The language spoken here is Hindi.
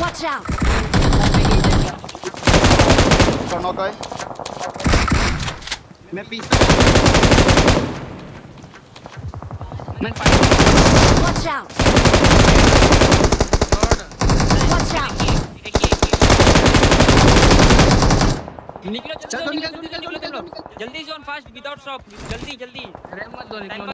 Watch out! कौन नॉक है मैं पीछे मैं पाई Watch out! Watch out! निकलो चलो तो निकल, निकलो निकल, निकलो निकल, निकलो जल्दी जोन फास्ट विदाउट स्टॉप जल्दी जल्दी अरे मत दो Time निकलो